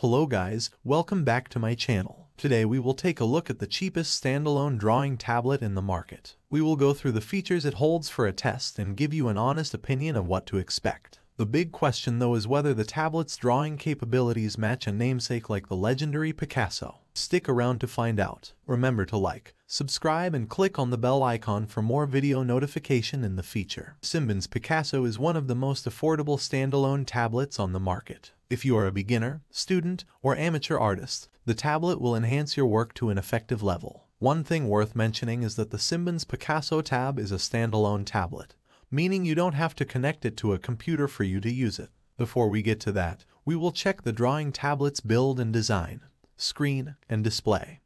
Hello guys, welcome back to my channel. Today we will take a look at the cheapest standalone drawing tablet in the market. We will go through the features it holds for a test and give you an honest opinion of what to expect. The big question though is whether the tablet's drawing capabilities match a namesake like the legendary Picasso. Stick around to find out. Remember to like, subscribe and click on the bell icon for more video notification in the feature. Simbans Picasso is one of the most affordable standalone tablets on the market. If you are a beginner, student, or amateur artist, the tablet will enhance your work to an effective level. One thing worth mentioning is that the Simbans Picasso Tab is a standalone tablet, meaning you don't have to connect it to a computer for you to use it. Before we get to that, we will check the drawing tablet's build and design, screen, and display.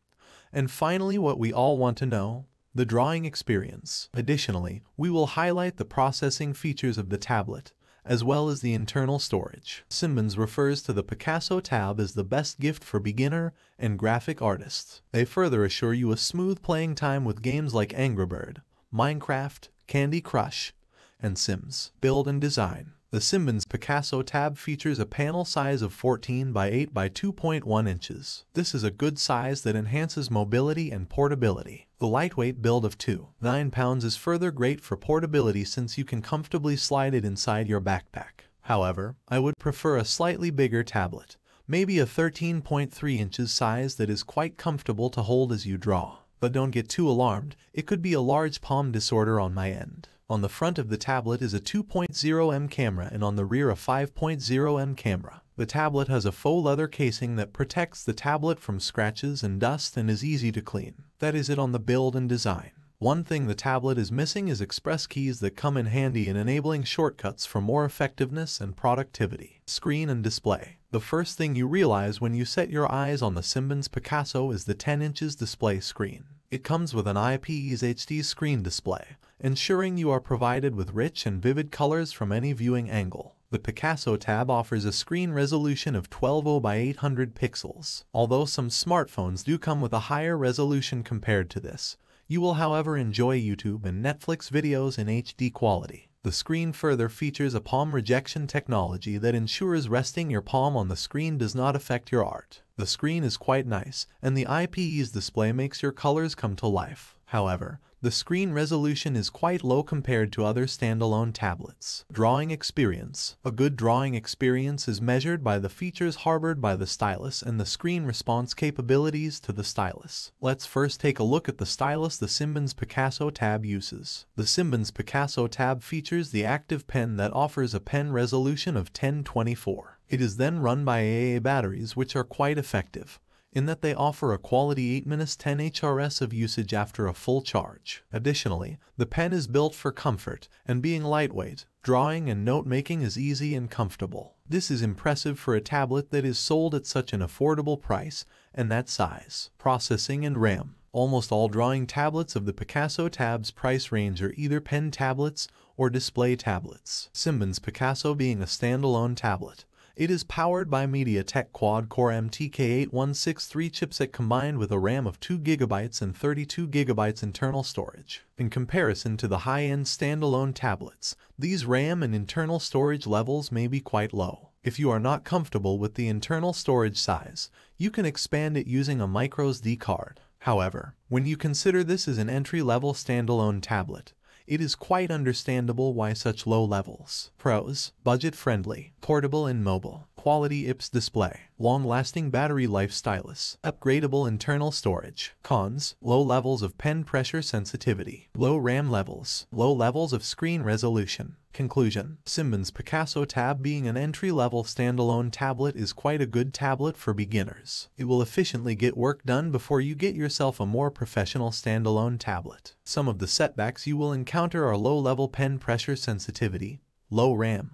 And finally, what we all want to know, the drawing experience. Additionally, we will highlight the processing features of the tablet, as well as the internal storage. Simbans refers to the Picasso tab as the best gift for beginner and graphic artists. They further assure you a smooth playing time with games like Angry Bird, Minecraft, Candy Crush, and Sims. Build and design. The Simbans Picasso tab features a panel size of 14 by 8 by 2.1 inches. This is a good size that enhances mobility and portability. The lightweight build of 2, pounds is further great for portability since you can comfortably slide it inside your backpack. However, I would prefer a slightly bigger tablet, maybe a 13.3 inches size that is quite comfortable to hold as you draw. But don't get too alarmed, it could be a large palm disorder on my end. On the front of the tablet is a 2.0M camera and on the rear a 5.0M camera. The tablet has a faux leather casing that protects the tablet from scratches and dust and is easy to clean. That is it on the build and design. One thing the tablet is missing is express keys that come in handy in enabling shortcuts for more effectiveness and productivity. Screen and display. The first thing you realize when you set your eyes on the Simbans Picasso is the 10 inches display screen. It comes with an IPS HD screen display, ensuring you are provided with rich and vivid colors from any viewing angle. The Picasso tab offers a screen resolution of 1280 by 800 pixels. Although some smartphones do come with a higher resolution compared to this, you will however enjoy YouTube and Netflix videos in HD quality. The screen further features a palm rejection technology that ensures resting your palm on the screen does not affect your art. The screen is quite nice, and the IPS display makes your colors come to life. However, the screen resolution is quite low compared to other standalone tablets. Drawing experience. A good drawing experience is measured by the features harbored by the stylus and the screen response capabilities to the stylus. Let's first take a look at the stylus the Simbans Picasso tab uses. The Simbans Picasso tab features the active pen that offers a pen resolution of 1024. It is then run by AA batteries which are quite effective in that they offer a quality 8 minutes 10 HRS of usage after a full charge. Additionally, the pen is built for comfort, and being lightweight, drawing and note-making is easy and comfortable. This is impressive for a tablet that is sold at such an affordable price and that size. Processing and RAM Almost all drawing tablets of the Picasso Tab's price range are either pen tablets or display tablets. Simbans Picasso being a standalone tablet, it is powered by MediaTek quad-core MTK8163 chipset combined with a RAM of 2GB and 32GB internal storage. In comparison to the high-end standalone tablets, these RAM and internal storage levels may be quite low. If you are not comfortable with the internal storage size, you can expand it using a microSD card. However, when you consider this as an entry-level standalone tablet, it is quite understandable why such low levels. Pros, budget-friendly, portable and mobile, quality IPS display, long-lasting battery life stylus, upgradable internal storage. Cons, low levels of pen pressure sensitivity, low RAM levels, low levels of screen resolution. Conclusion Simbans Picasso Tab being an entry-level standalone tablet is quite a good tablet for beginners. It will efficiently get work done before you get yourself a more professional standalone tablet. Some of the setbacks you will encounter are low-level pen pressure sensitivity, low RAM,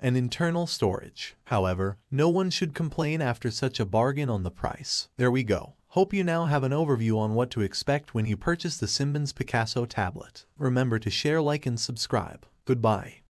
and internal storage. However, no one should complain after such a bargain on the price. There we go. Hope you now have an overview on what to expect when you purchase the Simbans Picasso tablet. Remember to share, like, and subscribe. Goodbye.